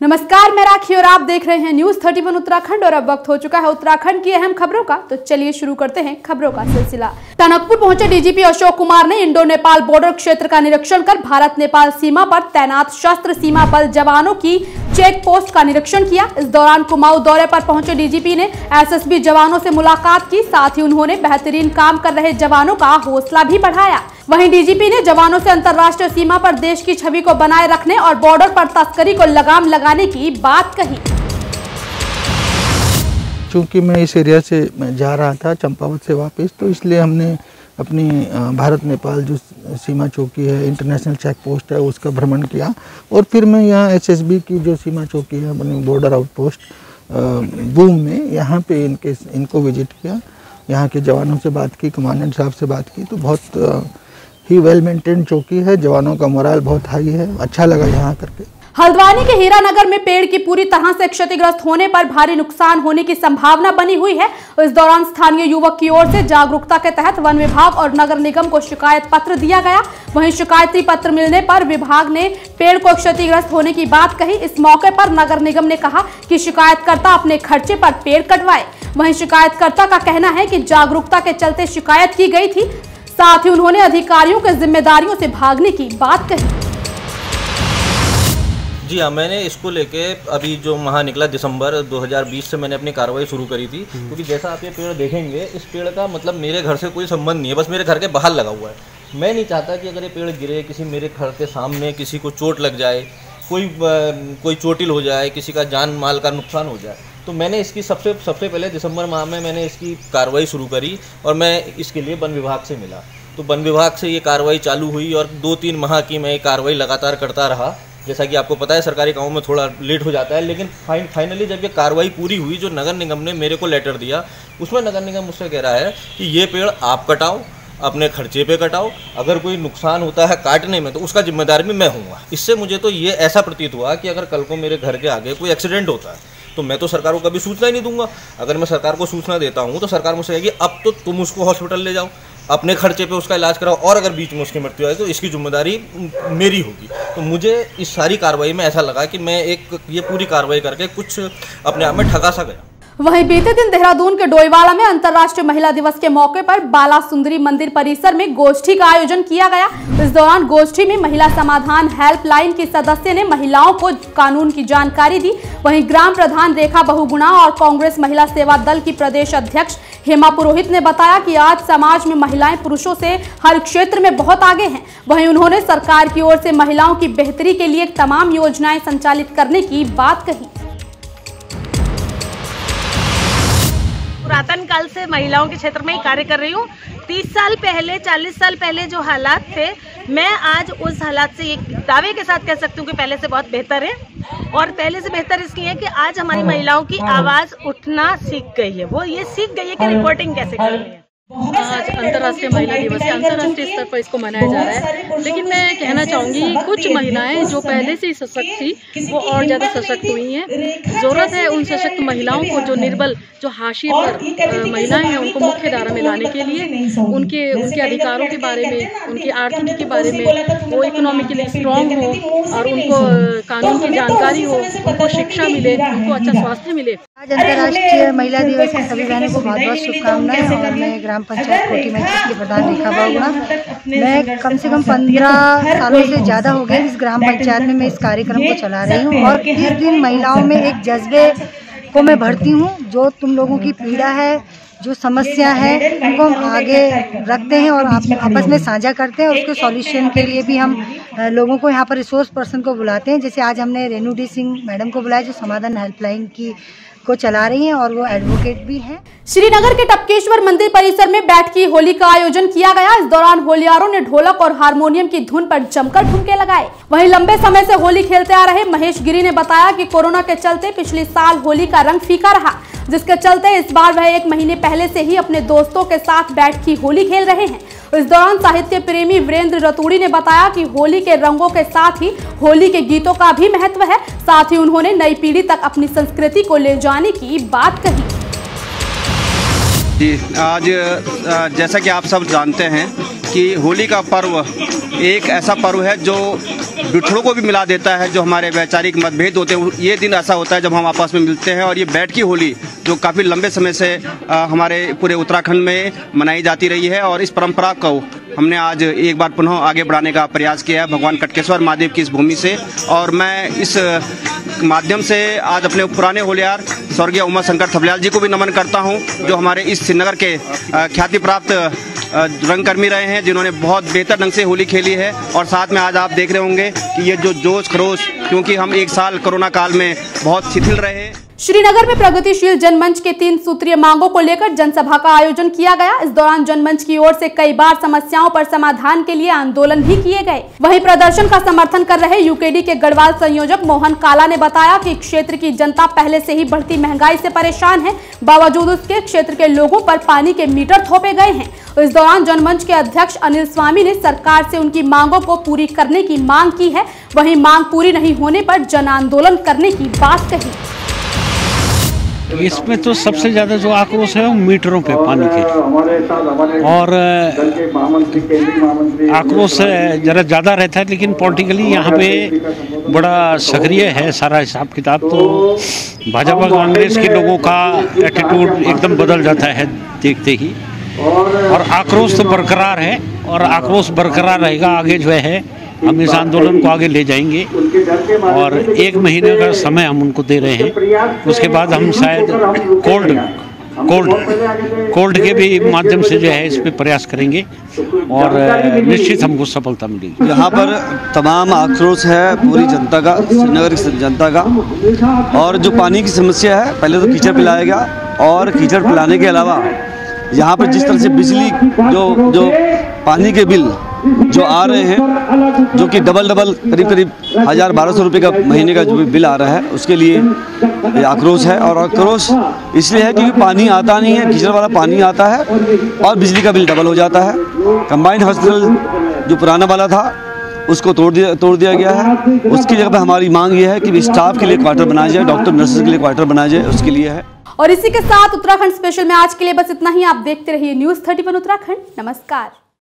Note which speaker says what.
Speaker 1: नमस्कार, मैं राखी और आप देख रहे हैं न्यूज़ 31 उत्तराखंड और अब वक्त हो चुका है उत्तराखंड की अहम खबरों का। तो चलिए शुरू करते हैं खबरों का सिलसिला। टनकपुर पहुँचे डीजीपी अशोक कुमार ने इंडो नेपाल बॉर्डर क्षेत्र का निरीक्षण कर भारत नेपाल सीमा पर तैनात शस्त्र सीमा बल जवानों की चेक पोस्ट का निरीक्षण किया। इस दौरान कुमाऊं दौरे पर पहुँचे डीजीपी ने एसएसबी जवानों से मुलाकात की। साथ ही उन्होंने बेहतरीन काम कर रहे जवानों का हौसला भी बढ़ाया। वहीं डीजीपी ने जवानों से अंतर्राष्ट्रीय सीमा पर देश की छवि को बनाए रखने और बॉर्डर पर तस्करी को लगाम लगाने की बात कही।
Speaker 2: चूँकि मैं इस एरिया से जा रहा था, चंपावत से वापस तो इसलिए हमने अपनी भारत नेपाल जो सीमा चौकी है इंटरनेशनल चेक पोस्ट है उसका भ्रमण किया। और फिर मैं यहाँ एसएसबी की जो सीमा चौकी है अपनी बॉर्डर आउटपोस्ट अ, बूम में यहाँ पे इनके इनको विज़िट किया। यहाँ के जवानों से बात की कमांडेंट साहब से बात की तो बहुत ही वेल मेंटेन चौकी है। जवानों का मोरल बहुत हाई है। अच्छा लगा यहाँ करके।
Speaker 1: हल्द्वानी के हीरानगर में पेड़ की पूरी तरह से क्षतिग्रस्त होने पर भारी नुकसान होने की संभावना बनी हुई है। इस दौरान स्थानीय युवक की ओर से जागरूकता के तहत वन विभाग और नगर निगम को शिकायत पत्र दिया गया। वहीं शिकायती पत्र मिलने पर विभाग ने पेड़ को क्षतिग्रस्त होने की बात कही। इस मौके पर नगर निगम ने कहा कि शिकायतकर्ता अपने खर्चे पर पेड़ कटवाए। वहीं शिकायतकर्ता का कहना है कि जागरूकता के चलते शिकायत की गई थी। साथ ही उन्होंने अधिकारियों के जिम्मेदारियों से भागने की बात कही।
Speaker 3: जी हाँ मैंने इसको लेके अभी जो माह निकला दिसंबर 2020 से मैंने अपनी कार्रवाई शुरू करी थी क्योंकि जैसा आप ये पेड़ देखेंगे इस पेड़ का मतलब मेरे घर से कोई संबंध नहीं है बस मेरे घर के बाहर लगा हुआ है। मैं नहीं चाहता कि अगर ये पेड़ गिरे किसी मेरे घर के सामने किसी को चोट लग जाए कोई कोई चोटिल हो जाए किसी का जान माल का नुकसान हो जाए तो मैंने इसकी सबसे सबसे पहले दिसंबर माह में मैंने इसकी कार्रवाई शुरू करी और मैं इसके लिए वन विभाग से मिला। तो वन विभाग से ये कार्रवाई चालू हुई और दो तीन माह की मैं ये कार्रवाई लगातार करता रहा। जैसा कि आपको पता है, सरकारी कामों में थोड़ा लेट हो जाता है, लेकिन फाइन फाइनली जब ये कार्रवाई पूरी हुई, जो नगर निगम ने मेरे को लेटर दिया, उसमें नगर निगम मुझसे कह रहा है कि ये पेड़ आप कटाओ, अपने खर्चे पे कटाओ, अगर कोई नुकसान होता है काटने में तो उसका जिम्मेदार भी मैं हूँ। इससे मुझे तो ये ऐसा प्रतीत हुआ कि अगर कल को मेरे घर के आगे कोई एक्सीडेंट होता है तो मैं तो सरकार को कभी सूचना ही नहीं दूँगा। अगर मैं सरकार को सूचना देता हूँ तो सरकार मुझसे कहेगी, अब तो तुम उसको हॉस्पिटल ले जाओ। अपने खर्चे पे उसका इलाज कराओ, और अगर बीच में उसकी मृत्यु आए तो इसकी ज़िम्मेदारी मेरी होगी। तो मुझे इस सारी कार्रवाई में ऐसा लगा कि मैं एक, ये पूरी कार्रवाई करके कुछ अपने आप में ठगा सा गया।
Speaker 1: वहीं बीते दिन देहरादून के डोईवाला में अंतर्राष्ट्रीय महिला दिवस के मौके पर बाला सुंदरी मंदिर परिसर में गोष्ठी का आयोजन किया गया। इस दौरान गोष्ठी में महिला समाधान हेल्पलाइन की सदस्य ने महिलाओं को कानून की जानकारी दी। वहीं ग्राम प्रधान रेखा बहुगुणा और कांग्रेस महिला सेवा दल की प्रदेश अध्यक्ष हेमा पुरोहित ने बताया कि आज समाज में महिलाएँ पुरुषों से हर क्षेत्र में बहुत आगे हैं। वहीं उन्होंने सरकार की ओर से महिलाओं की बेहतरी के लिए तमाम योजनाएँ संचालित करने की बात कही।
Speaker 4: पुरातन काल से महिलाओं के क्षेत्र में ही कार्य कर रही हूँ। तीस साल पहले, चालीस साल पहले जो हालात थे, मैं आज उस हालात से एक दावे के साथ कह सकती हूँ कि पहले से बहुत बेहतर है। और पहले से बेहतर इसलिए है कि आज हमारी महिलाओं की आवाज़ उठना सीख गई है। वो ये सीख गई है कि रिपोर्टिंग कैसे करनी है।
Speaker 5: आज अंतर्राष्ट्रीय महिला दिवस है। अंतर्राष्ट्रीय स्तर पर इसको मनाया जा रहा है। लेकिन मैं कहना चाहूँगी कुछ महिलाएँ जो पहले से ही सशक्त थी वो और ज़्यादा सशक्त हुई हैं। ज़रूरत है उन सशक्त महिलाओं को जो निर्बल जो हाशिए पर महिलाएँ हैं उनको मुख्य धारा में लाने के लिए उनके उनके अधिकारों के बारे में उनकी आर्थिकी के बारे में वो इकोनॉमिकली स्ट्रांग हो और उनको कानून की जानकारी हो उनको शिक्षा मिले उनको अच्छा स्वास्थ्य मिले
Speaker 6: आज अंतर्राष्ट्रीय महिला दिवस की सभी बहनों को बहुत बहुत शुभकामनाएँ और मैं ग्राम पंचायत कोटी मंचल की प्रधान रेखा बागुड़ा मैं कम से कम पंद्रह सालों से ज़्यादा हो गए इस ग्राम पंचायत में मैं इस कार्यक्रम को चला रही हूँ। और इस दिन महिलाओं में एक जज्बे को मैं भरती हूँ जो तुम लोगों की पीड़ा है जो समस्या है उनको हम आगे रखते हैं और आप, आपस में साझा करते हैं और उसके सॉल्यूशन के लिए भी हम लोगों को यहाँ पर रिसोर्स पर्सन को बुलाते हैं। जैसे आज हमने रेणु डी सिंह मैडम को बुलाया जो समाधान हेल्पलाइन की को चला रही हैं और वो एडवोकेट भी हैं।
Speaker 1: श्रीनगर के टपकेश्वर मंदिर परिसर में बैठकी होली का आयोजन किया गया। इस दौरान होलियारों ने ढोलक और हारमोनियम की धुन पर जमकर ठुमके लगाए। वहीं लंबे समय से होली खेलते आ रहे महेश गिरी ने बताया कि कोरोना के चलते पिछले साल होली का रंग फीका रहा, जिसके चलते इस बार वह एक महीने पहले से ही अपने दोस्तों के साथ बैठकी होली खेल रहे हैं। इस दौरान साहित्य प्रेमी वीरेंद्र रतूड़ी ने बताया कि होली के रंगों के साथ ही होली के गीतों का भी महत्व है। साथ ही उन्होंने नई पीढ़ी तक अपनी संस्कृति को ले जाने की बात कही।
Speaker 7: जी, आज जैसा कि आप सब जानते हैं कि होली का पर्व एक ऐसा पर्व है जो बिछड़ों को भी मिला देता है जो हमारे वैचारिक मतभेद होते हैं ये दिन ऐसा होता है जब हम आपस में मिलते हैं और ये बैठ की होली जो काफ़ी लंबे समय से हमारे पूरे उत्तराखंड में मनाई जाती रही है और इस परंपरा को हमने आज एक बार पुनः आगे बढ़ाने का प्रयास किया है भगवान कटकेश्वर महादेव की इस भूमि से। और मैं इस माध्यम से आज अपने पुराने होलियार स्वर्गीय उमा शंकर थपलियाल जी को भी नमन करता हूँ, जो हमारे इस श्रीनगर के ख्याति प्राप्त रंगकर्मी रहे हैं जिन्होंने बहुत बेहतर ढंग से होली खेली है और साथ में आज आप देख रहे होंगे कि ये जो जोश खरोश क्योंकि हम एक साल कोरोना काल में बहुत शिथिल रहे।
Speaker 1: श्रीनगर में प्रगतिशील जनमंच के तीन सूत्रीय मांगों को लेकर जनसभा का आयोजन किया गया। इस दौरान जनमंच की ओर से कई बार समस्याओं पर समाधान के लिए आंदोलन भी किए गए। वहीं प्रदर्शन का समर्थन कर रहे यूकेडी के गढ़वाल संयोजक मोहन काला ने बताया कि क्षेत्र की जनता पहले से ही बढ़ती महँगाई से परेशान है। बावजूद उसके, क्षेत्र के लोगों पर पानी के मीटर थोपे गए हैं। इस दौरान जनमंच के अध्यक्ष अनिल स्वामी ने सरकार से उनकी मांगों को पूरी करने की मांग की है। वहीं मांग पूरी नहीं होने पर जन आंदोलन करने की बात कही।
Speaker 8: इसमें तो सबसे ज़्यादा जो आक्रोश है वो मीटरों पे पानी के और आक्रोश ज़रा ज़्यादा रहता है लेकिन पॉलिटिकली यहाँ पे बड़ा सक्रिय है सारा हिसाब किताब। तो भाजपा कांग्रेस के लोगों का एटीट्यूड एकदम बदल जाता है देखते ही। और आक्रोश तो बरकरार है और आक्रोश बरकरार रहेगा आगे जो है हम इस आंदोलन को आगे ले जाएँगे और एक महीने का समय हम उनको दे रहे हैं। उसके बाद हम शायद कोल्ड कोल्ड कोल्ड के भी माध्यम से जो है इस पर प्रयास करेंगे और निश्चित हमको सफलता मिलेगी।
Speaker 9: यहाँ पर तमाम आक्रोश है पूरी जनता का, श्रीनगर की जनता का। और जो पानी की समस्या है, पहले तो कीचड़ पिलाया गया और कीचड़ पिलाने के अलावा यहाँ पर जिस तरह से बिजली, जो जो पानी के बिल जो आ रहे हैं, जो कि डबल डबल करीब करीब हज़ार बारह सौ रुपये का महीने का जो भी बिल आ रहा है, उसके लिए आक्रोश है और आक्रोश इसलिए है क्योंकि पानी आता नहीं है कीचड़ वाला पानी आता है और बिजली का बिल डबल हो जाता है। कंबाइंड हॉस्पिटल जो पुराना वाला था, उसको तोड़ दिया तोड़ दिया गया है। उसकी जगह पर हमारी मांग ये है कि स्टाफ के लिए क्वार्टर बनाया जाए डॉक्टर नर्सेज के लिए क्वार्टर बनाया जाए, उसके लिए है।
Speaker 1: और इसी के साथ उत्तराखंड स्पेशल में आज के लिए बस इतना ही। आप देखते रहिए न्यूज़ थर्टी वन उत्तराखंड। नमस्कार।